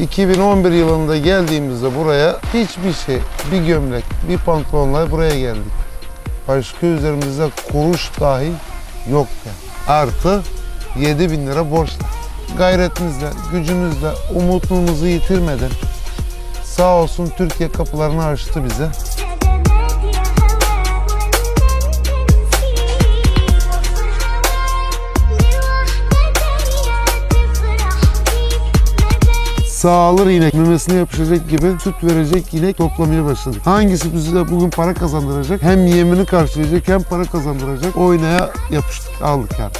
2011 yılında geldiğimizde buraya hiçbir şey, bir gömlek, bir pantolonla buraya geldik. Başka üzerimizde kuruş dahi yok yani. Artı 7 bin lira borçla. Gayretimizle, gücümüzle, umutumuzu yitirmeden sağ olsun Türkiye kapılarını açtı bize. sağalır inek memesine yapışacak gibi süt verecek inek toplamaya başladık. Hangisi bize bugün para kazandıracak? Hem yemini karşılayacak hem para kazandıracak. Oynaya yapıştık aldık yani.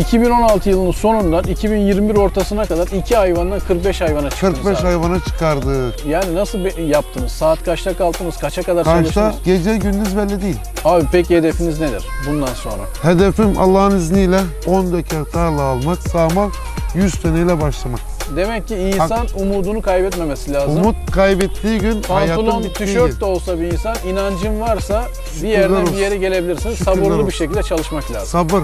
2016 yılının sonundan 2021 ortasına kadar 2 hayvandan 45 hayvana çıktınız 45 abi. hayvana çıkardık. Yani nasıl bir yaptınız? Saat kaçta kalktınız? Kaça kadar Kaçta? çalıştınız? Gece gündüz belli değil. Abi peki hedefiniz nedir bundan sonra? Hedefim Allah'ın izniyle 10 dekar tarla almak, sağmak, 100 taneyle başlamak. Demek ki insan umudunu kaybetmemesi lazım. Umut kaybettiği gün hayatın Pantolon, bittiği tişört gün. de olsa bir insan inancın varsa bir yerden olsun. bir yere gelebilirsin. Şükürler Sabırlı olsun. bir şekilde çalışmak lazım. Sabır.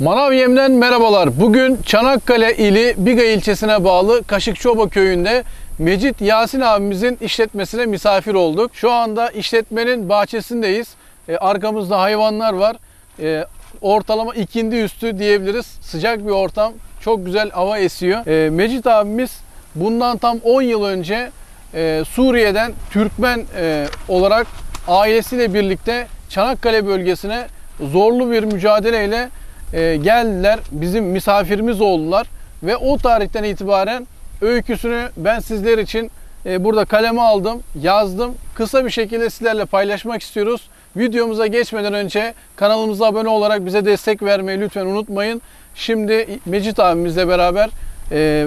Manav Yem'den merhabalar. Bugün Çanakkale ili Biga ilçesine bağlı Kaşıkçıoba köyünde Mecit Yasin abimizin işletmesine misafir olduk. Şu anda işletmenin bahçesindeyiz. E, arkamızda hayvanlar var. E, ortalama ikindi üstü diyebiliriz. Sıcak bir ortam. Çok güzel hava esiyor. E, Mecit abimiz bundan tam 10 yıl önce e, Suriye'den Türkmen e, olarak ailesiyle birlikte Çanakkale bölgesine zorlu bir mücadeleyle e, geldiler. Bizim misafirimiz oldular ve o tarihten itibaren öyküsünü ben sizler için e, burada kaleme aldım, yazdım. Kısa bir şekilde sizlerle paylaşmak istiyoruz. Videomuza geçmeden önce kanalımıza abone olarak bize destek vermeyi lütfen unutmayın. Şimdi Mecit abimizle beraber e,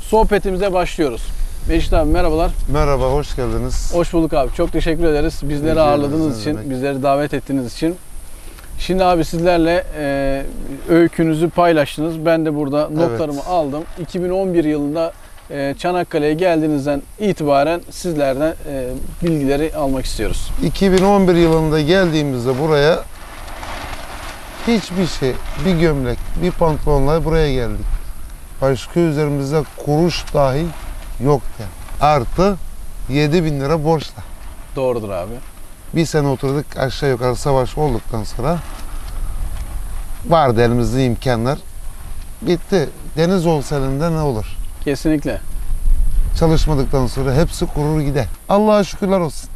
sohbetimize başlıyoruz. Mecit abi merhabalar. Merhaba, hoş geldiniz. Hoş bulduk abi. Çok teşekkür ederiz. Bizleri Rica ağırladığınız için, demek. bizleri davet ettiğiniz için. Şimdi abi sizlerle e, öykünüzü paylaştınız. Ben de burada notlarımı aldım. 2011 yılında e, Çanakkale'ye geldiğinizden itibaren sizlerden e, bilgileri almak istiyoruz. 2011 yılında geldiğimizde buraya hiçbir şey, bir gömlek, bir pantolonla buraya geldik. Başka üzerimizde kuruş dahi yok yani. Artı 7 bin lira borçla. Doğrudur abi. Bir sene oturduk aşağı yukarı savaş olduktan sonra vardı elimizde imkanlar. Bitti. Deniz olsa elinde ne olur? Kesinlikle. Çalışmadıktan sonra hepsi kurur gider. Allah'a şükürler olsun.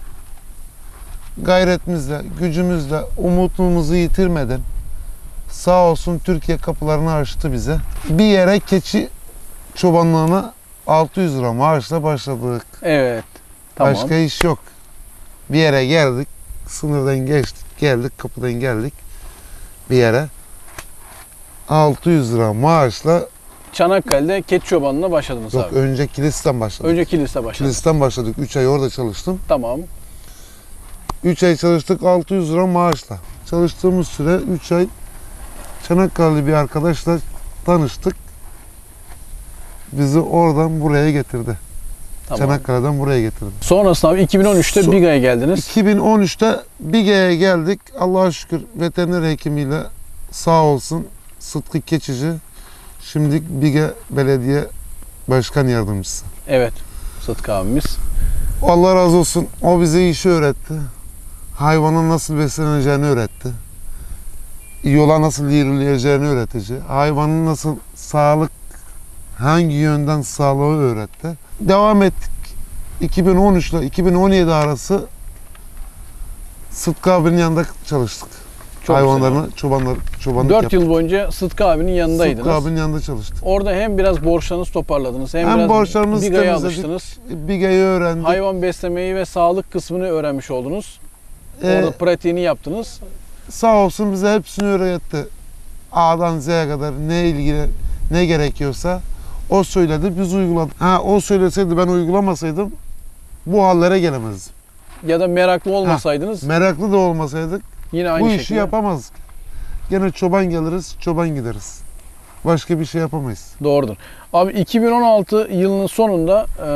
Gayretimizle, gücümüzle, umutumuzu yitirmeden sağ olsun Türkiye kapılarını açtı bize. Bir yere keçi çobanlığına 600 lira maaşla başladık. Evet. Tamam. Başka iş yok. Bir yere geldik, sınırdan geçtik, geldik, kapıdan geldik bir yere. 600 lira maaşla Çanakkale'de keçi çobanlığına başladınız yok abi. önce kilisten başladık. Önce kilise başladınız. Kilisten başladık. 3 ay orada çalıştım. Tamam. 3 ay çalıştık 600 lira maaşla. Çalıştığımız süre 3 ay Çanakkale'li bir arkadaşla tanıştık. Bizi oradan buraya getirdi. Tamam. Çanakkale'den buraya getirdi. Sonrasında abi 2013'te So- Biga'ya geldiniz. 2013'te Bige'ye geldik. Allah'a şükür veteriner hekimiyle sağ olsun Sıtkı Keçici. Şimdi Bige Belediye Başkan Yardımcısı. Evet. Sıtkı abimiz. Allah razı olsun. O bize işi öğretti. Hayvanın nasıl besleneceğini öğretti. Yola nasıl yürüleceğini öğretici. Hayvanın nasıl sağlık, hangi yönden sağlığı öğretti. Devam ettik. 2013 ile 2017 arası Sıtkı abinin yanında çalıştık. Çok Hayvanlarını, çobanlar, çobanlık 4 yaptık. yıl boyunca Sıtkı abinin yanındaydınız. Sıtkı abinin yanında çalıştık. Orada hem biraz borçlarınızı toparladınız hem, Hem biraz borçlarımızı Biga'ya alıştınız. Bige'yi öğrendik. Hayvan beslemeyi ve sağlık kısmını öğrenmiş oldunuz. Ee, Orada pratiğini yaptınız. sağ olsun bize hepsini öğretti. A'dan Z'ye kadar ne ilgili ne gerekiyorsa o söyledi biz uyguladık. Ha o söyleseydi ben uygulamasaydım bu hallere gelemezdim. Ya da meraklı olmasaydınız Meraklı da olmasaydık yine aynı bu şekilde. işi yapamazdık. Gene çoban geliriz, çoban gideriz. Başka bir şey yapamayız. Doğrudur. Abi 2016 yılının sonunda e,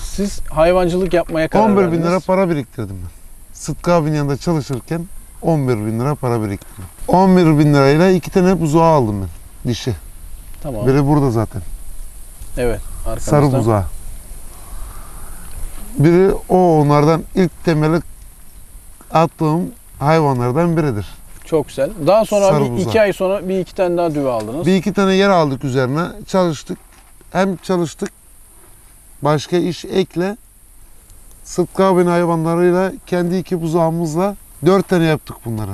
siz hayvancılık yapmaya karar 11 bin verdiniz. lira para biriktirdim ben. Sıtkı abinin yanında çalışırken 11 bin lira para biriktirdim. 11 bin lirayla iki tane buzağı aldım ben. Dişi. Tamam. Biri burada zaten. Evet. Arkamızda. Sarı buzağı. Biri o onlardan ilk temeli attığım hayvanlardan biridir. Çok güzel. Daha sonra Sarı bir buzağı. iki ay sonra bir iki tane daha düve aldınız. Bir iki tane yer aldık üzerine. Çalıştık. Hem çalıştık. Başka iş ekle. Sıtkı abinin hayvanlarıyla kendi iki buzağımızla dört tane yaptık bunları.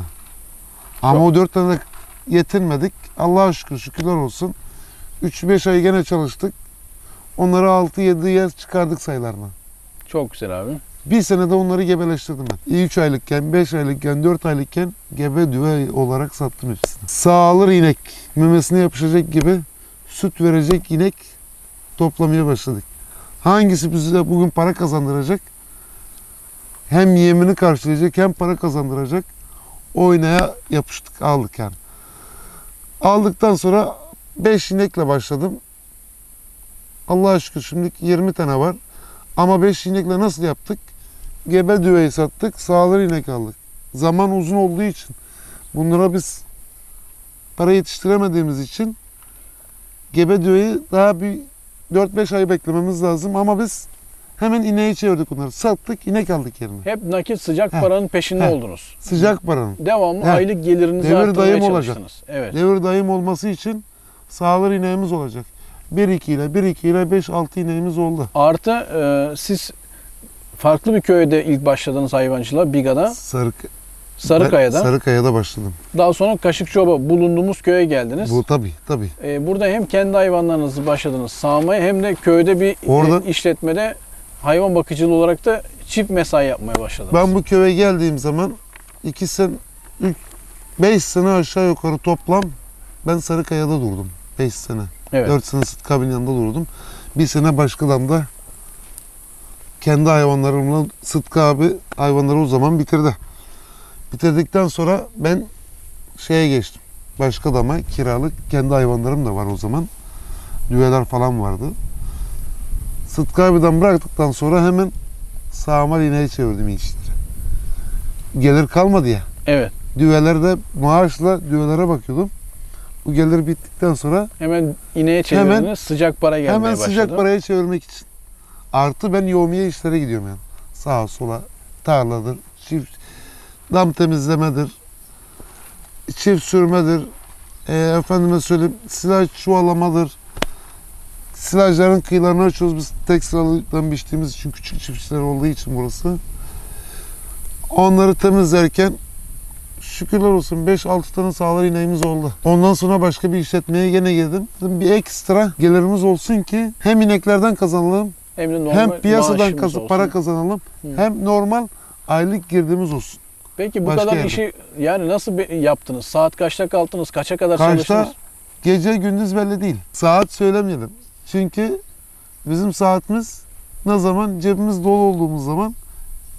Ama Çok- o dört tane de yetinmedik. Allah'a şükür şükürler olsun. 3-5 ay gene çalıştık. Onları 6-7 yer çıkardık sayılarına. Çok güzel abi. Bir senede onları gebeleştirdim ben. 3 aylıkken, 5 aylıkken, 4 aylıkken gebe düve olarak sattım hepsini. Sağılır inek, memesine yapışacak gibi süt verecek inek toplamaya başladık. Hangisi bize bugün para kazandıracak? Hem yemini karşılayacak hem para kazandıracak. O ineğe yapıştık, aldık yani. Aldıktan sonra 5 inekle başladım. Allah'a şükür şimdi 20 tane var. Ama 5 inekle nasıl yaptık? Gebe düveyi sattık, sağlar inek aldık. Zaman uzun olduğu için bunlara biz para yetiştiremediğimiz için gebe düveyi daha bir 4-5 ay beklememiz lazım ama biz hemen ineği çevirdik bunları. Sattık, inek aldık yerine. Hep nakit sıcak Heh. paranın peşinde Heh. oldunuz. Sıcak paranın. Devamlı Heh. aylık gelirinizi Devir arttırmaya dayım olacak. çalıştınız. Evet. Devir dayım olması için sağlar ineğimiz olacak. 1-2 ile 1-2 ile 5-6 ineğimiz oldu. Artı e, siz farklı bir köyde ilk başladınız hayvancılığa Biga'da, Sarık, Sarıkaya'da. Ben Sarıkaya'da başladım. Daha sonra Kaşıkçıoba bulunduğumuz köye geldiniz. Bu tabii tabii. E, burada hem kendi hayvanlarınızı başladınız sağmaya hem de köyde bir Orada- işletmede hayvan bakıcılığı olarak da çift mesai yapmaya başladınız. Ben bu köye geldiğim zaman 2 sen 5 sene aşağı yukarı toplam ben Sarıkaya'da durdum. 5 sene. Evet. 4 sene Sıtkı abinin yanında durdum. Bir sene başka damda kendi hayvanlarımla Sıtkı abi hayvanları o zaman bitirdi. Bitirdikten sonra ben şeye geçtim. Başka dama kiralık kendi hayvanlarım da var o zaman. Düveler falan vardı. Sıtkı abiden bıraktıktan sonra hemen sağıma ineğe çevirdim işleri. Gelir kalmadı ya. Evet. Düvelerde maaşla düvelere bakıyordum. Bu gelir bittikten sonra Hemen ineğe çevirdiniz. Hemen- sıcak para gelmeye Hemen başladı. sıcak paraya çevirmek için. Artı ben yoğumiye işlere gidiyorum yani. Sağa sola tarladır, çift dam temizlemedir, çift sürmedir, e, efendime söyleyeyim silaj çuvalamadır. Silajların kıyılarını açıyoruz biz tek sıralıktan biçtiğimiz için küçük çiftçiler olduğu için burası. Onları temizlerken şükürler olsun 5-6 tane sağlar ineğimiz oldu. Ondan sonra başka bir işletmeye gene girdim. Dedim Bir ekstra gelirimiz olsun ki hem ineklerden kazanalım Hem de normal hem piyasadan kazı olsun. para kazanalım Hı. hem normal aylık girdiğimiz olsun. Peki bu Başka kadar yerde. işi yani nasıl yaptınız? Saat kaçta kalktınız? Kaça kadar Kaçta? çalıştınız? Gece gündüz belli değil. Saat söylemeyelim. Çünkü bizim saatimiz ne zaman cebimiz dolu olduğumuz zaman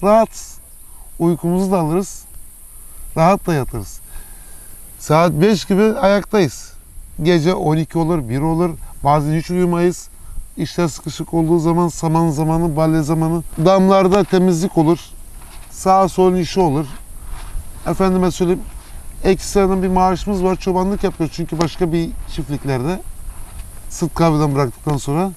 rahat uykumuzu da alırız. Rahat yatarız. Saat 5 gibi ayaktayız. Gece 12 olur, 1 olur. Bazen hiç uyumayız. İşler sıkışık olduğu zaman saman zamanı, balya zamanı. Damlarda temizlik olur. Sağ sol işi olur. Efendime söyleyeyim ekstradan bir maaşımız var. Çobanlık yapıyoruz çünkü başka bir çiftliklerde. Sıt kahveden bıraktıktan sonra.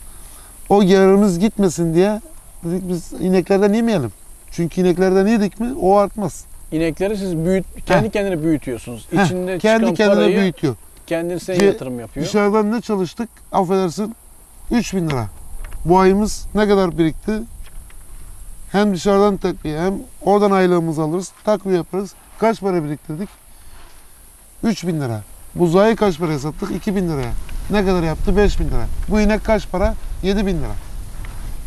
O gelirimiz gitmesin diye dedik biz ineklerden yemeyelim. Çünkü ineklerden yedik mi o artmaz. İnekleri siz büyüt, kendi kendine büyütüyorsunuz. Heh, İçinde Kendi çıkan kendine parayı büyütüyor. kendisine Ce- yatırım yapıyor. Dışarıdan ne çalıştık? Affedersin 3000 lira. Bu ayımız ne kadar birikti? Hem dışarıdan takviye hem oradan aylığımızı alırız. Takviye yaparız. Kaç para biriktirdik? 3000 lira. Buzağı kaç paraya sattık? 2000 liraya. Ne kadar yaptı? 5000 lira. Bu inek kaç para? 7000 lira.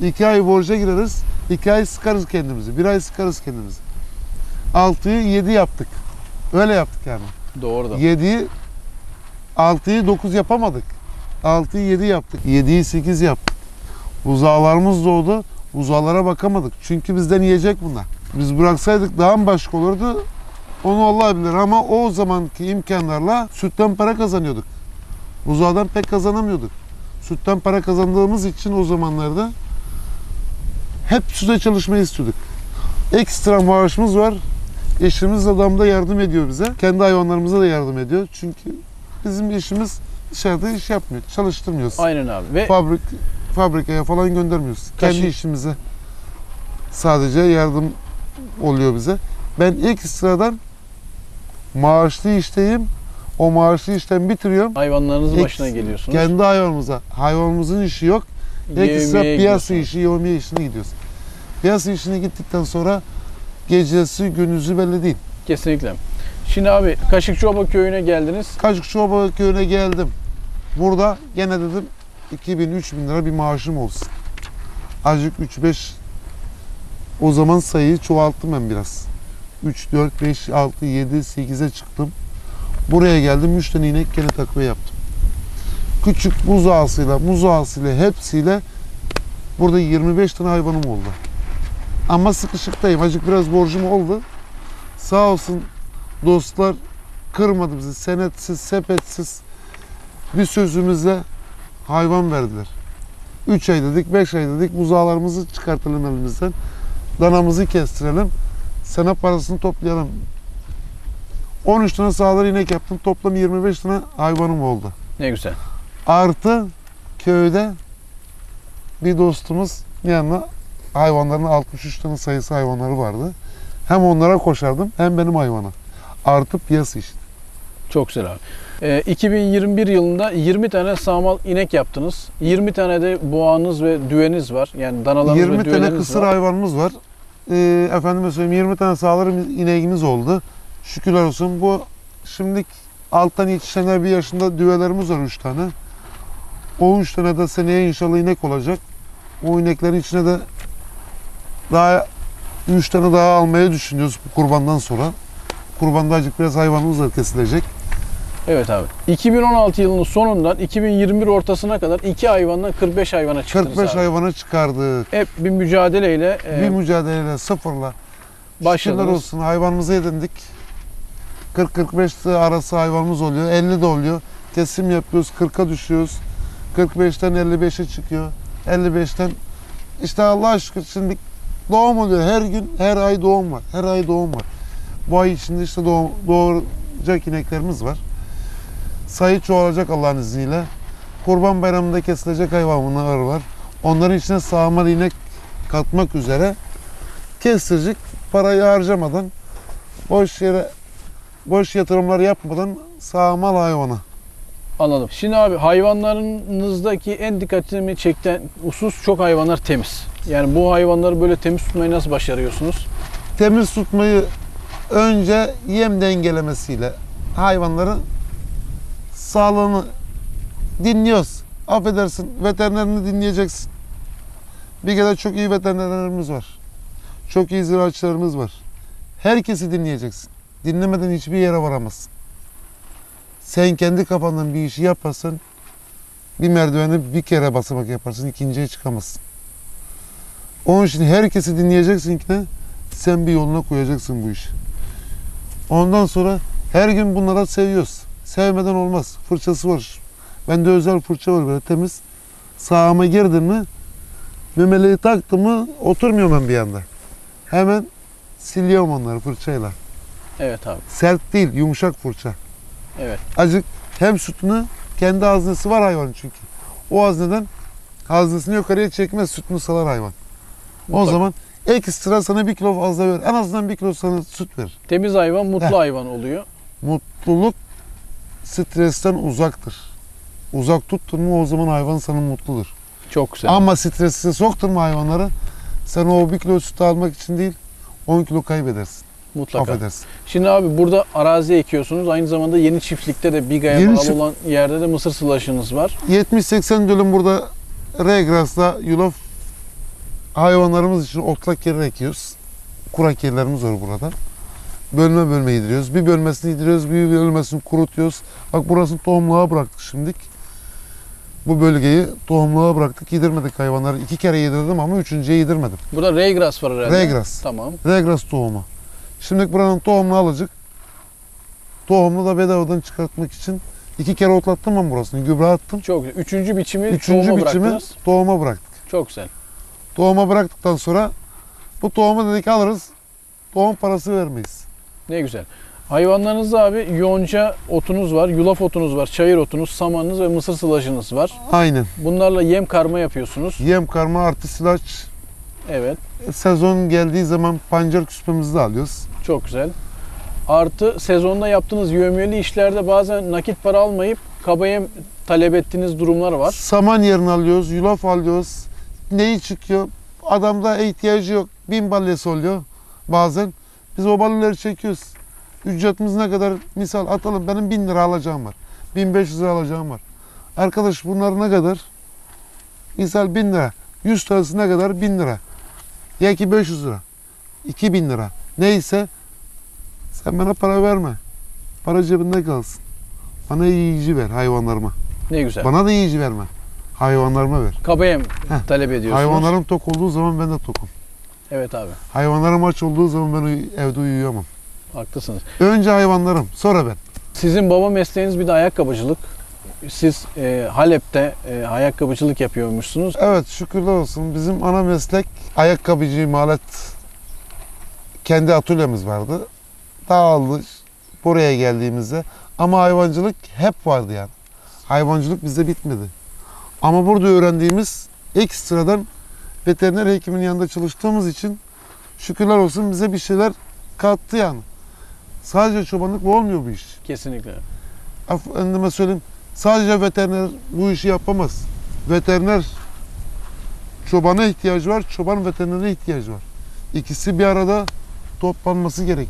2 ay borca gireriz. 2 ay sıkarız kendimizi. 1 ay sıkarız kendimizi. 6'yı 7 yaptık. Öyle yaptık yani. Doğru da. 7'yi 6'yı 9 yapamadık. 6'yı 7 yaptık. 7'yi 8 yaptık. Buzağlarımız doğdu. Buzağlara bakamadık. Çünkü bizden yiyecek bunlar. Biz bıraksaydık daha mı başka olurdu? Onu Allah bilir ama o zamanki imkanlarla sütten para kazanıyorduk. Buzağdan pek kazanamıyorduk. Sütten para kazandığımız için o zamanlarda hep süte çalışmayı istiyorduk. Ekstra maaşımız var. Eşimiz de damda yardım ediyor bize. Kendi hayvanlarımıza da yardım ediyor. Çünkü bizim eşimiz dışarıda iş yapmıyor. Çalıştırmıyoruz. Aynen abi. Ve Fabrik, fabrikaya falan göndermiyoruz. Kendi Kaşı- işimize sadece yardım oluyor bize. Ben ekstradan maaşlı işteyim. O maaşlı işten bitiriyorum. hayvanlarınızın Eks- başına geliyorsunuz. Kendi hayvanımıza. Hayvanımızın işi yok. Ekstra Yevmiye piyasa gidiyorsunuz. işi, yevmiye işine gidiyoruz. Piyasa işine gittikten sonra gecesi gündüzü belli değil. Kesinlikle. Şimdi abi Kaşıkçıoba köyüne geldiniz. Kaşıkçıoba köyüne geldim. Burada gene dedim 2000-3000 lira bir maaşım olsun. Azıcık 3-5 o zaman sayıyı çoğalttım ben biraz. 3, 4, 5, 6, 7, 8'e çıktım. Buraya geldim 3 tane inek gene takviye yaptım. Küçük buzağısıyla, muzağısıyla hepsiyle burada 25 tane hayvanım oldu. Ama sıkışıktayım. Azıcık biraz borcum oldu. Sağ olsun dostlar kırmadı bizi. Senetsiz, sepetsiz bir sözümüzle hayvan verdiler. 3 ay dedik, 5 ay dedik. Buzağlarımızı çıkartalım elimizden. Danamızı kestirelim. Sene parasını toplayalım. 13 tane sağlar inek yaptım. Toplam 25 tane hayvanım oldu. Ne güzel. Artı köyde bir dostumuz yanına hayvanların 63 tane sayısı hayvanları vardı. Hem onlara koşardım hem benim hayvana. Artı piyasa işte. Çok güzel abi. Ee, 2021 yılında 20 tane sağmal inek yaptınız. 20 tane de boğanız ve düveniz var. Yani danalarınız 20 ve tane kısır var. hayvanımız var. Ee, efendime söyleyeyim 20 tane sağlar ineğimiz oldu. Şükürler olsun bu şimdilik alttan yetişenler bir yaşında düvelerimiz var 3 tane. O 3 tane de seneye inşallah inek olacak. O ineklerin içine de daha 3 tane daha almayı düşünüyoruz bu kurbandan sonra. Kurbanda acık biraz hayvanımız da kesilecek. Evet abi. 2016 yılının sonundan 2021 ortasına kadar iki hayvandan 45 hayvana çıktınız 45 abi. hayvana çıkardık. Hep bir mücadeleyle e, bir mücadeleyle sıfırla Şükürler başladınız. olsun hayvanımızı edindik. 40-45 arası hayvanımız oluyor. 50 de oluyor. Kesim yapıyoruz. 40'a düşüyoruz. 45'ten 55'e çıkıyor. 55'ten işte Allah'a şükür şimdi doğum oluyor. Her gün, her ay doğum var. Her ay doğum var. Bu ay içinde işte doğum, doğuracak ineklerimiz var. Sayı çoğalacak Allah'ın izniyle. Kurban bayramında kesilecek hayvanlar var. Onların içine sağma inek katmak üzere kestirecek parayı harcamadan boş yere boş yatırımlar yapmadan sağmal hayvana. Anladım. Şimdi abi hayvanlarınızdaki en dikkatimi çeken husus çok hayvanlar temiz. Yani bu hayvanları böyle temiz tutmayı nasıl başarıyorsunuz? Temiz tutmayı önce yem dengelemesiyle hayvanların sağlığını dinliyoruz. Affedersin veterinerini dinleyeceksin. Bir kere çok iyi veterinerlerimiz var. Çok iyi ziraatçılarımız var. Herkesi dinleyeceksin. Dinlemeden hiçbir yere varamazsın. Sen kendi kafandan bir işi yaparsan bir merdiveni bir kere basamak yaparsın, ikinciye çıkamazsın. Onun için herkesi dinleyeceksin ki ne? Sen bir yoluna koyacaksın bu işi. Ondan sonra her gün bunlara seviyoruz. Sevmeden olmaz. Fırçası var. Bende özel fırça var böyle temiz. Sağıma girdin mi memeleyi taktım mı oturmuyorum ben bir anda. Hemen siliyorum onları fırçayla. Evet abi. Sert değil, yumuşak fırça. Evet. Acık hem sütünü kendi haznesi var hayvanın çünkü. O hazneden haznesini yukarıya çekmez sütünü salar hayvan. O Mutlaka. zaman ekstra sana bir kilo fazla ver. En azından bir kilo sana süt ver. Temiz hayvan mutlu Heh. hayvan oluyor. Mutluluk stresten uzaktır. Uzak tuttun mu o zaman hayvan sana mutludur. Çok güzel. Ama strese soktun mu hayvanları sen o bir kilo sütü almak için değil 10 kilo kaybedersin. Mutlaka. Affedersin. Şimdi abi burada arazi ekiyorsunuz. Aynı zamanda yeni çiftlikte de Biga'ya Yeni bağlı çift- olan yerde de mısır sılaşınız var. 70-80 dönüm burada Regras'ta yulaf hayvanlarımız için otlak yeri ekiyoruz. Kurak yerlerimiz var burada. Bölme bölme yediriyoruz. Bir bölmesini yediriyoruz, bir bölmesini kurutuyoruz. Bak burasını tohumluğa bıraktık şimdilik. Bu bölgeyi tohumluğa bıraktık, yedirmedik hayvanları. İki kere yedirdim ama üçüncüye yedirmedim. Burada Reygras var herhalde. Reygras. Tamam. Regras tohumu. Şimdi buranın tohumunu alacak. Tohumunu da bedavadan çıkartmak için iki kere otlattım ben burasını. Gübre attım. Çok güzel. Üçüncü biçimi Üçüncü tohuma biçimi bıraktınız. tohuma bıraktık. Çok güzel. Tohuma bıraktıktan sonra bu tohumu dedik alırız. Tohum parası vermeyiz. Ne güzel. Hayvanlarınızda abi yonca otunuz var, yulaf otunuz var, çayır otunuz, samanınız ve mısır sılaşınız var. Aynen. Bunlarla yem karma yapıyorsunuz. Yem karma artı silaç. Evet. Sezon geldiği zaman pancar küspemizi de alıyoruz. Çok güzel. Artı sezonda yaptığınız yövmiyeli işlerde bazen nakit para almayıp kaba yem talep ettiğiniz durumlar var. Saman yerini alıyoruz, yulaf alıyoruz. Neyi çıkıyor? Adamda ihtiyacı yok. Bin balyası oluyor bazen. Biz o balyaları çekiyoruz. Ücretimiz ne kadar? Misal atalım benim bin lira alacağım var. 1500 lira alacağım var. Arkadaş bunlar ne kadar? Misal bin lira. 100 tanesi ne kadar? Bin lira. Ya ki 500 lira. 2000 lira. Neyse sen bana para verme. Para cebinde kalsın. Bana yiyici ver hayvanlarıma. Ne güzel. Bana da yiyici verme. Hayvanlarıma ver. Kaba yem talep ediyorsunuz. Hayvanlarım tok olduğu zaman ben de tokum. Evet abi. Hayvanlarım aç olduğu zaman ben uy- evde uyuyamam. Haklısınız. Önce hayvanlarım, sonra ben. Sizin baba mesleğiniz bir de ayakkabıcılık. Siz e, Halep'te e, ayakkabıcılık yapıyormuşsunuz. Evet şükürler olsun. Bizim ana meslek ayakkabıcı imalat. Kendi atölyemiz vardı. Dağıldı buraya geldiğimizde. Ama hayvancılık hep vardı yani. Hayvancılık bizde bitmedi. Ama burada öğrendiğimiz ekstradan veteriner hekimin yanında çalıştığımız için şükürler olsun bize bir şeyler kattı yani. Sadece çobanlıkla olmuyor bu iş. Kesinlikle. Efendime söyleyeyim sadece veteriner bu işi yapamaz. Veteriner çobana ihtiyacı var, çoban veterinere ihtiyacı var. İkisi bir arada toplanması gerek.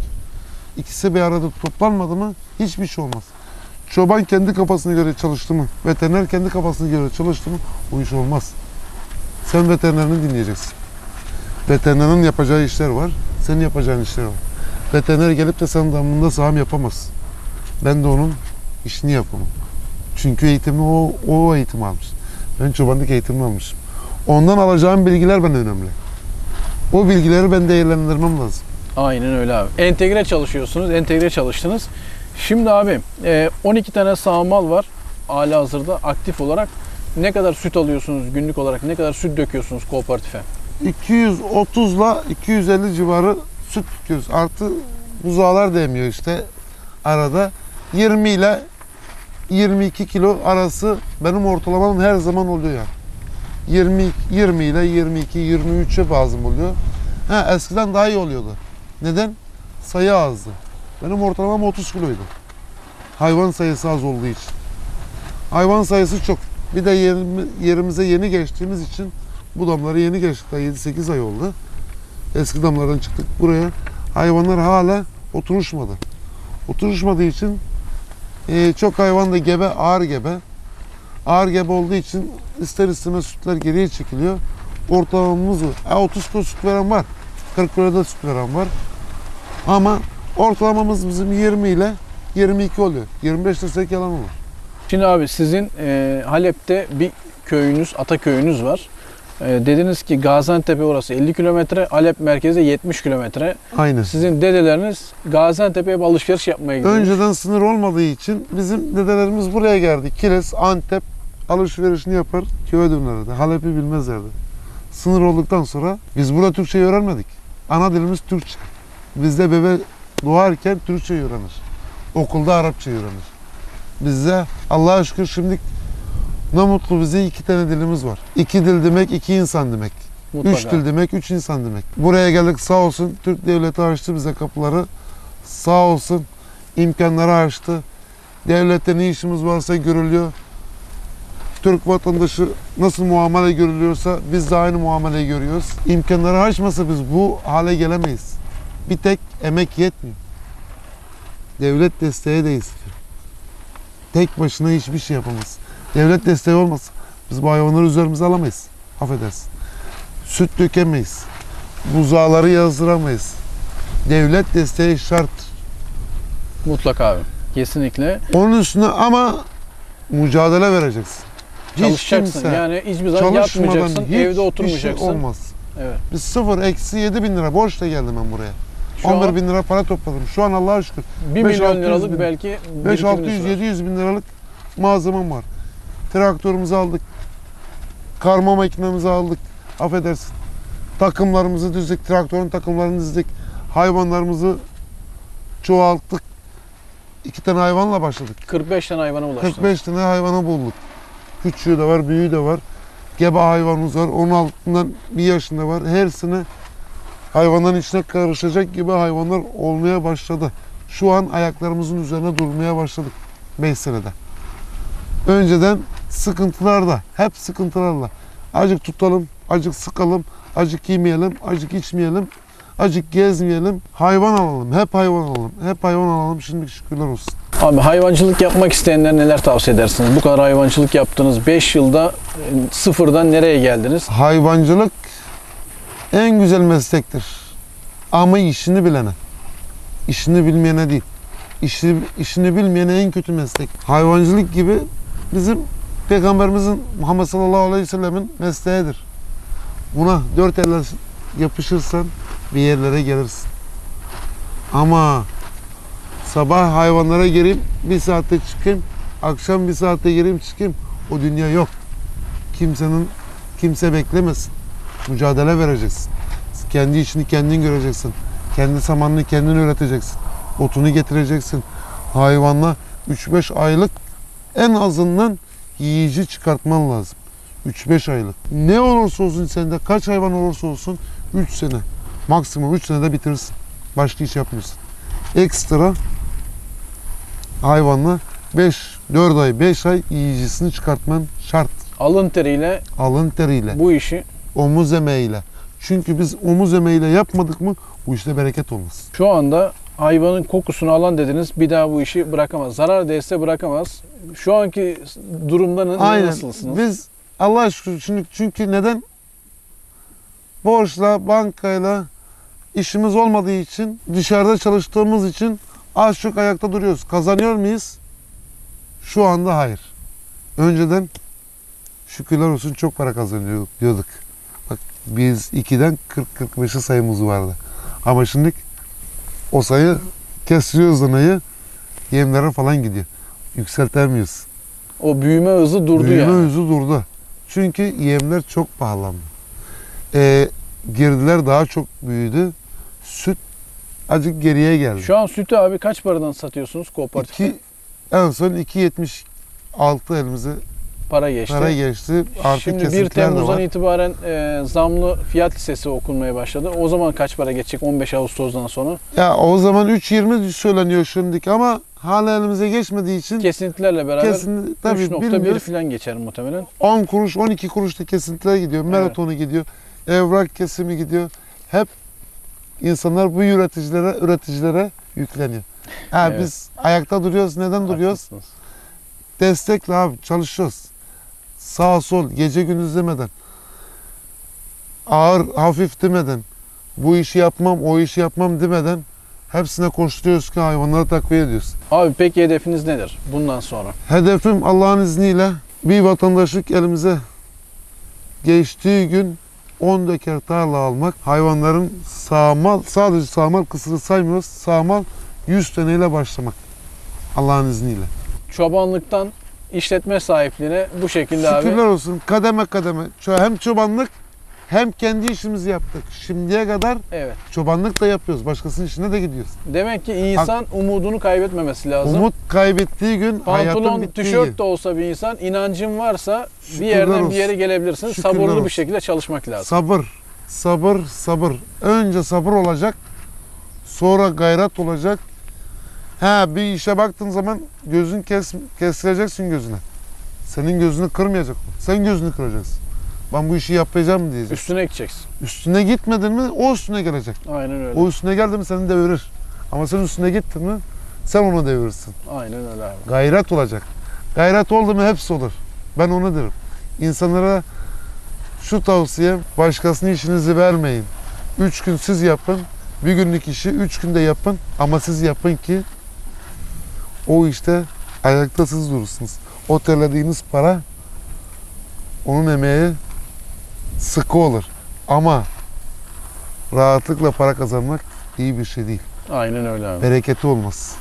İkisi bir arada toplanmadı mı hiçbir şey olmaz. Çoban kendi kafasına göre çalıştı mı, veteriner kendi kafasına göre çalıştı mı bu iş olmaz. Sen veterinerini dinleyeceksin. Veterinerin yapacağı işler var, senin yapacağın işler var. Veteriner gelip de sen damında sağım yapamaz. Ben de onun işini yapamam. Çünkü eğitimi o, o eğitim almış. Ben çobanlık eğitimi almışım. Ondan alacağım bilgiler bana önemli. O bilgileri ben değerlendirmem lazım. Aynen öyle abi. Entegre çalışıyorsunuz, entegre çalıştınız. Şimdi abi e, 12 tane sağmal var hala hazırda aktif olarak. Ne kadar süt alıyorsunuz günlük olarak? Ne kadar süt döküyorsunuz kooperatife? 230 ile 250 civarı süt tutuyoruz. Artı buzağlar da emiyor işte arada. 20 ile 22 kilo arası benim ortalamam her zaman oluyor yani. 20, 20 ile 22, 23'e bazen oluyor. Ha, eskiden daha iyi oluyordu. Neden? Sayı azdı. Benim ortalamam 30 kiloydu. Hayvan sayısı az olduğu için. Hayvan sayısı çok. Bir de yerimi- yerimize yeni geçtiğimiz için bu damları yeni geçtik. Daha 7-8 ay oldu. Eski damlardan çıktık buraya. Hayvanlar hala oturuşmadı. Oturuşmadığı için e, çok hayvan da gebe, ağır gebe. Ağır gebe olduğu için ister istemez sütler geriye çekiliyor. Ortalamamız o. E, 30 kilo süt veren var. 40 kilo da süt veren var. Ama ortalamamız bizim 20 ile 22 oluyor. 25 desek yalan olur. Şimdi abi sizin e, Halep'te bir köyünüz, ata köyünüz var. E, dediniz ki Gaziantep'e orası 50 kilometre, Halep merkeze 70 kilometre. Aynen. Sizin dedeleriniz Gaziantep'e hep alışveriş yapmaya gidiyor. Önceden sınır olmadığı için bizim dedelerimiz buraya geldi. Kilis, Antep alışverişini yapar köye dönerdi. Halep'i bilmezlerdi. Sınır olduktan sonra biz burada Türkçeyi öğrenmedik. Ana dilimiz Türkçe. Bizde bebe doğarken Türkçe öğrenir. Okulda Arapça öğrenir. Bizde Allah'a şükür şimdi ne mutlu bize iki tane dilimiz var. İki dil demek iki insan demek. Mutlaka. Üç dil demek, üç insan demek. Buraya geldik sağ olsun Türk devleti açtı bize kapıları. Sağ olsun imkanları açtı. Devlette ne işimiz varsa görülüyor. Türk vatandaşı nasıl muamele görülüyorsa biz de aynı muameleyi görüyoruz. İmkanları açmasa biz bu hale gelemeyiz. Bir tek emek yetmiyor. Devlet desteği de istiyor. Tek başına hiçbir şey yapamaz. Devlet desteği olmasa biz bu hayvanları üzerimize alamayız. Affedersin süt dökemeyiz. Buzağları yazdıramayız. Devlet desteği şart. Mutlaka abi. Kesinlikle. Onun üstüne ama mücadele vereceksin. Çalışacaksın. kimse yani hiçbir zaman Çalışmadan yatmayacaksın, hiç evde şey oturmayacaksın. olmaz. Evet. Biz sıfır eksi 7 bin lira borçla geldim ben buraya. Şu 11 an bin lira para topladım. Şu an Allah'a şükür 1 beş, milyon altı yüz liralık bin. belki 5 600 birikiminiz var. 700 bin liralık malzemem var. Traktörümüzü aldık. Karma makinemizi aldık. Affedersin. Takımlarımızı düzdük. Traktörün takımlarını dizdik. Hayvanlarımızı çoğalttık. İki tane hayvanla başladık. 45 tane hayvana ulaştınız. 45 tane hayvanı bulduk. Küçüğü de var, büyüğü de var. Gebe hayvanımız var. Onun altından bir yaşında var. Her sene hayvanların içine karışacak gibi hayvanlar olmaya başladı. Şu an ayaklarımızın üzerine durmaya başladık 5 senede. Önceden sıkıntılarda, hep sıkıntılarla. Acık tutalım, acık sıkalım, acık yemeyelim, acık içmeyelim, acık gezmeyelim. Hayvan alalım, hep hayvan alalım, hep hayvan alalım. Şimdi şükürler olsun. Abi hayvancılık yapmak isteyenler neler tavsiye edersiniz? Bu kadar hayvancılık yaptınız. 5 yılda e, sıfırdan nereye geldiniz? Hayvancılık en güzel meslektir. Ama işini bilene. İşini bilmeyene değil. İşi, işini bilmeyene en kötü meslek. Hayvancılık gibi bizim Peygamberimizin Muhammed sallallahu aleyhi ve sellemin mesleğidir. Buna dört elle yapışırsan bir yerlere gelirsin. Ama sabah hayvanlara gireyim, bir saatte çıkayım, akşam bir saatte gireyim çıkayım. O dünya yok. Kimsenin kimse beklemesin. Mücadele vereceksin. Kendi işini kendin göreceksin. Kendi samanını kendin üreteceksin. Otunu getireceksin. Hayvanla 3-5 aylık en azından yiyici çıkartman lazım. 3-5 aylık. Ne olursa olsun sende kaç hayvan olursa olsun 3 sene. Maksimum 3 senede bitirirsin. Başka iş yapmıyorsun. Ekstra hayvanla 5 4 ay 5 ay yiyicisini çıkartman şart. Alın teriyle Alın teriyle bu işi omuz emeğiyle. Çünkü biz omuz emeğiyle yapmadık mı bu işte bereket olmaz. şu anda hayvanın kokusunu alan dediniz bir daha bu işi bırakamaz. Zarar değse bırakamaz. Şu anki durumda Aynen. nasılsınız? Biz Allah şükür çünkü, çünkü neden? Borçla, bankayla işimiz olmadığı için, dışarıda çalıştığımız için az çok ayakta duruyoruz. Kazanıyor muyuz? Şu anda hayır. Önceden şükürler olsun çok para kazanıyorduk diyorduk. Bak biz 2'den 40-45'e sayımız vardı. Ama şimdi o sayı kesiyoruz danayı yemlere falan gidiyor. Yükseltemiyoruz. O büyüme hızı durdu Büyüme yani. hızı durdu. Çünkü yemler çok pahalandı. Ee, girdiler daha çok büyüdü. Süt acık geriye geldi. Şu an sütü abi kaç paradan satıyorsunuz kooperatifte? İki, en son 2.76 elimize Para geçti. para geçti. Artık Şimdi 1 kesintiler de Temmuz'dan itibaren e, zamlı fiyat listesi okunmaya başladı. O zaman kaç para geçecek 15 Ağustos'tan sonra? Ya o zaman 3.20 söyleniyor şimdiki ama hala elimize geçmediği için Kesintilerle beraber kesin tabii 3.1 bilmiyoruz. falan geçer muhtemelen. 10 kuruş 12 kuruş da kesintiler gidiyor. Maratonu gidiyor. Evrak kesimi gidiyor. Hep insanlar bu üreticilere üreticilere yükleniyor. Ha, Evet. Biz ayakta duruyoruz. Neden duruyoruz? Haklısınız. Destekle abi çalışıyoruz. Sağ sol gece gündüz demeden. Ağır hafif demeden. Bu işi yapmam o işi yapmam demeden hepsine koşturuyoruz ki hayvanları takviye ediyoruz. Abi peki hedefiniz nedir bundan sonra? Hedefim Allah'ın izniyle bir vatandaşlık elimize geçtiği gün 10 deker tarla almak. Hayvanların sağmal, sadece sağmal kısırı saymıyoruz. Sağmal 100 taneyle başlamak. Allah'ın izniyle. Çobanlıktan işletme sahipliğine bu şekilde abi. Şükürler olsun kademe kademe. Hem çobanlık hem kendi işimizi yaptık. Şimdiye kadar Evet. çobanlık da yapıyoruz. Başkasının işine de gidiyoruz. Demek ki insan umudunu kaybetmemesi lazım. Umut kaybettiği gün hayatın Pantolon, bittiği tişört de olsa bir insan inancın varsa bir Şükürler yerden olsun. bir yere gelebilirsin. Şükürler Sabırlı olsun. bir şekilde çalışmak lazım. Sabır, sabır, sabır. Önce sabır olacak. Sonra gayret olacak. Ha bir işe baktığın zaman gözün kes, kestireceksin gözüne. Senin gözünü kırmayacak o. Sen gözünü kıracaksın. Ben bu işi yapacağım diyeceksin. Üstüne gideceksin. Üstüne gitmedin mi o üstüne gelecek. Aynen öyle. O üstüne geldi mi seni devirir. Ama sen üstüne gittin mi sen onu devirirsin. Aynen öyle abi. Gayret olacak. Gayret oldu mu hepsi olur. Ben onu derim. İnsanlara şu tavsiye başkasının işinizi vermeyin. Üç gün siz yapın. Bir günlük işi üç günde yapın. Ama siz yapın ki o işte ayakta siz durursunuz. O terlediğiniz para onun emeği sıkı olur. Ama rahatlıkla para kazanmak iyi bir şey değil. Aynen öyle abi. Bereketi olmaz.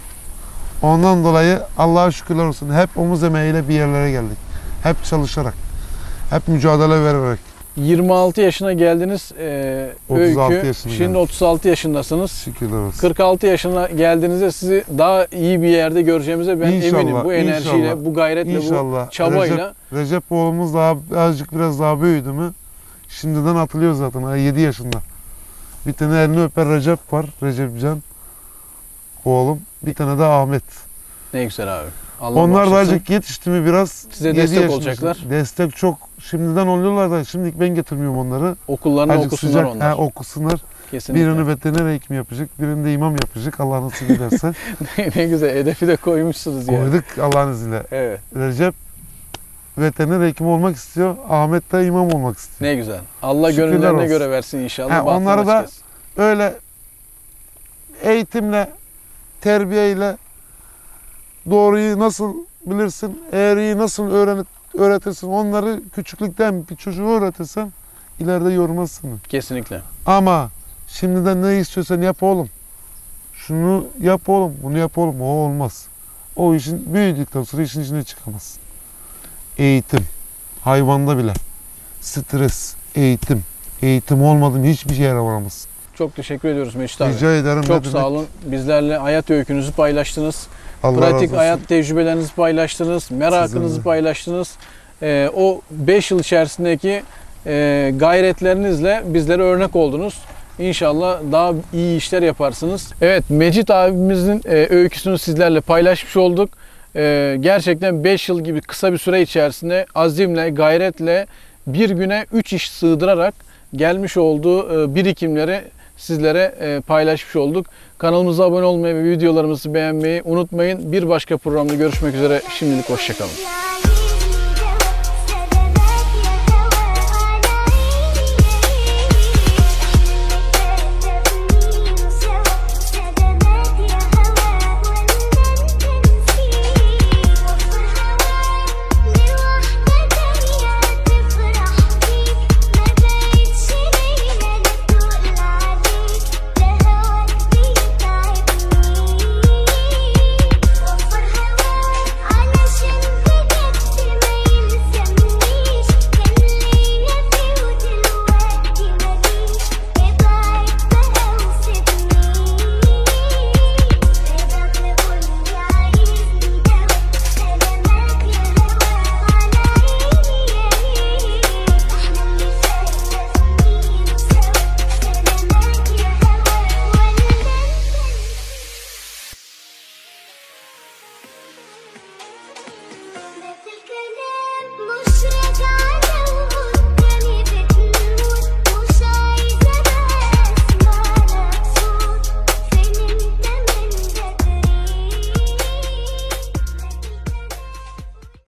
Ondan dolayı Allah'a şükürler olsun. Hep omuz emeğiyle bir yerlere geldik. Hep çalışarak. Hep mücadele vererek. 26 yaşına geldiniz e, 36 öykü. yaşına Şimdi geldim. 36 yaşındasınız. Şükürler olsun. 46 yaşına geldiğinizde sizi daha iyi bir yerde göreceğimize ben İnşallah, eminim. Bu enerjiyle, inşallah, bu gayretle, İnşallah. bu çabayla. Recep, Recep oğlumuz daha azıcık biraz daha büyüdü mü şimdiden atılıyor zaten. 7 yaşında. Bir tane elini öper Recep var. Recepcan. Oğlum. Bir tane de Ahmet. Ne güzel abi. Allah Onlar da azıcık yetişti biraz. Size yedi destek yaşında. olacaklar. Destek çok. Şimdiden oluyorlar da şimdi ben getirmiyorum onları. Okullarını Azıcık okusunlar sıcak onlar. he, okusunlar. Kesinlikle. Birini veteriner hekim yapacak. Birini de imam yapacak. Allah nasip ederse. ne güzel hedefi de koymuşsunuz ya. Koyduk Allah'ın izniyle. Evet. Recep veteriner hekim olmak istiyor. Ahmet de imam olmak istiyor. Ne güzel. Allah Şükürler gönüllerine olsun. göre versin inşallah. Bahtını onları da- öyle eğitimle, terbiyeyle doğruyu nasıl bilirsin, eğriyi nasıl öğrenip öğretirsin, onları küçüklükten bir çocuğu öğretirsen ileride yormazsın. Kesinlikle. Ama şimdiden ne istiyorsan yap oğlum. Şunu yap oğlum, bunu yap oğlum. O olmaz. O işin büyüdükten sonra işin içine çıkamazsın. Eğitim. Hayvanda bile. Stres, eğitim. Eğitim olmadı mı hiçbir yere varamazsın. Çok teşekkür ediyoruz Meşit abi. Rica ederim. Çok sağ olun. Bizlerle hayat öykünüzü paylaştınız. Allah Pratik hayat tecrübelerinizi paylaştınız. Merakınızı paylaştınız. Ee, o 5 yıl içerisindeki e, gayretlerinizle bizlere örnek oldunuz. İnşallah daha iyi işler yaparsınız. Evet Mecit abimizin e, öyküsünü sizlerle paylaşmış olduk. E, gerçekten 5 yıl gibi kısa bir süre içerisinde azimle, gayretle bir güne 3 iş sığdırarak gelmiş olduğu e, birikimleri sizlere e, paylaşmış olduk. Kanalımıza abone olmayı ve videolarımızı beğenmeyi unutmayın. Bir başka programda görüşmek üzere. Şimdilik hoşçakalın.